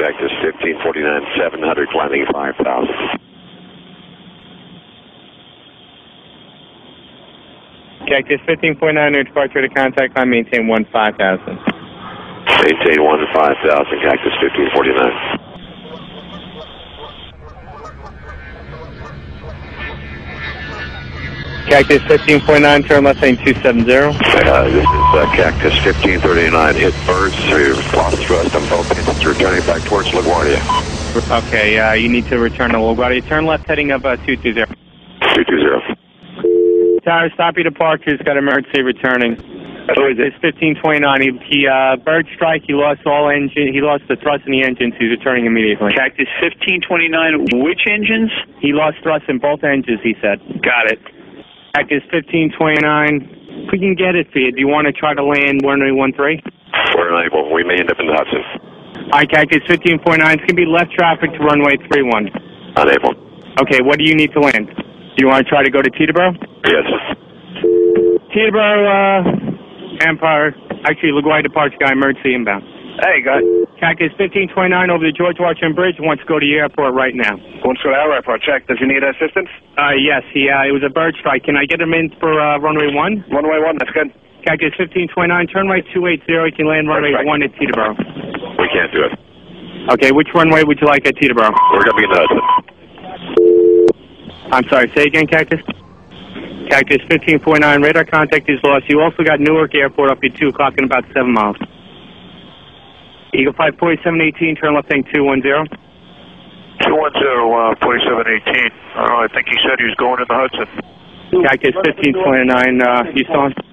Cactus 1549, 700, climbing 5,000. Cactus 15.9, your departure to contact line, maintain 1 5000. Maintain 1 5000, Cactus 1549. Cactus 15.9, turn left lane 270. Uh, this is uh, Cactus 1539, hit birds, so lost thrust on both engines, returning back towards LaGuardia. Okay, uh, you need to return to LaGuardia. Turn left heading up uh, 220. 220. Tower, stop your departures, got emergency returning. Who is it? It's 1529. He, he uh, bird strike, he lost all engine, he lost the thrust in the engines, he's returning immediately. Cactus 1529, which engines? He lost thrust in both engines, he said. Got it. Cactus 1529. We can get it for you. Do you want to try to land runway 13? We're unable. We may end up in the Hudson. All right, Cactus 15.9. It's going to be left traffic to runway 31. Unable. Okay, what do you need to land? Do you want to try to go to Teterboro? Yes. Teterboro, uh, Empire. Actually, LaGuardia departure guy, emergency inbound. Hey, guy. Cactus 1529 over the George Washington Bridge. Wants to go to the airport right now. Wants to go to our airport. Check. Does he need assistance? Uh, yes, he, uh, it was a bird strike. Can I get him in for, uh, runway 1? Runway one. That's good. Cactus 1529, turn right 280. You can land runway Perfect. 1 at Teterboro. We can't do it. Okay, which runway would you like at Teterboro? We're going to be in the Hudson. I'm sorry, say again, Cactus? Cactus 15.9, radar contact is lost. You also got Newark Airport up at 2 o'clock in about 7 miles. Eagle Flight 4718, turn left thing 210. 210, uh, 4718. I don't know, I think he said he was going in the Hudson. Cactus 1529, uh, you still on?